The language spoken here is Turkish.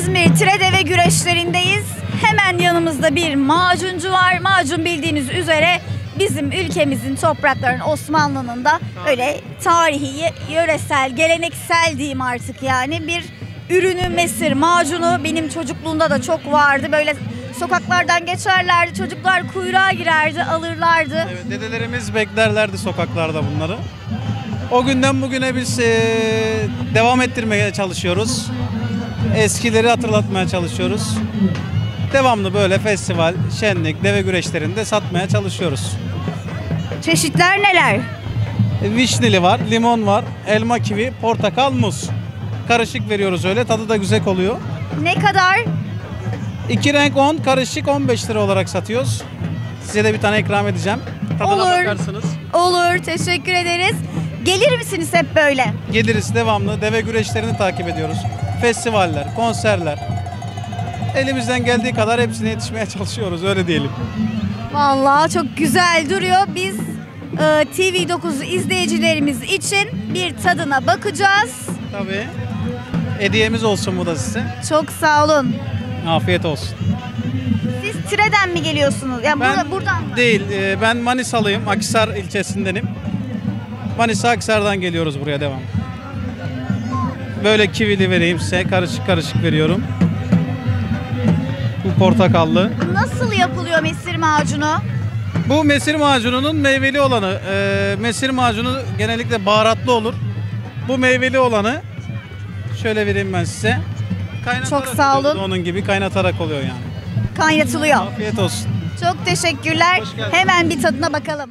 İzmir Tiredeve güreşlerindeyiz. Hemen yanımızda bir macuncu var. Macun bildiğiniz üzere bizim ülkemizin topraklarının Osmanlı'nın da öyle tarihi, yöresel, geleneksel diyeyim artık yani bir ürünü mesir macunu benim çocukluğumda da çok vardı. Böyle sokaklardan geçerlerdi, çocuklar kuyruğa girerdi, alırlardı. Evet, dedelerimiz beklerlerdi sokaklarda bunları. O günden bugüne biz eee, devam ettirmeye çalışıyoruz. Eskileri hatırlatmaya çalışıyoruz. Devamlı böyle festival, şenlik, deve güreşlerinde satmaya çalışıyoruz. Çeşitler neler? E, Vişneli var, limon var, elma kivi, portakal, muz. Karışık veriyoruz öyle, tadı da güzel oluyor. Ne kadar? İki renk 10, karışık 15 lira olarak satıyoruz. Size de bir tane ikram edeceğim. Tadına Olur. bakarsınız. Olur, teşekkür ederiz. Gelir misiniz hep böyle? Geliriz devamlı deve güreşlerini takip ediyoruz. Festivaller, konserler. Elimizden geldiği kadar hepsine yetişmeye çalışıyoruz öyle diyelim. Vallahi çok güzel duruyor. Biz e, TV9 izleyicilerimiz için bir tadına bakacağız. Tabii. Hediyemiz olsun bu da size. Çok sağ olun. Afiyet olsun. Siz Tire'den mi geliyorsunuz? Yani Ben burada, buradan mı? değil, e, ben Manisalıyım. Akisar ilçesindenim. Manisa Akisar'dan geliyoruz buraya devam. Böyle kivili vereyim size. Karışık karışık veriyorum. Bu portakallı. Nasıl yapılıyor mesir macunu? Bu mesir macununun meyveli olanı. Ee, mesir macunu genellikle baharatlı olur. Bu meyveli olanı şöyle vereyim ben size. Kaynatarak Çok sağ olun. Onun gibi kaynatarak oluyor yani. Kaynatılıyor. Afiyet olsun. Çok teşekkürler. Hemen bir tadına bakalım.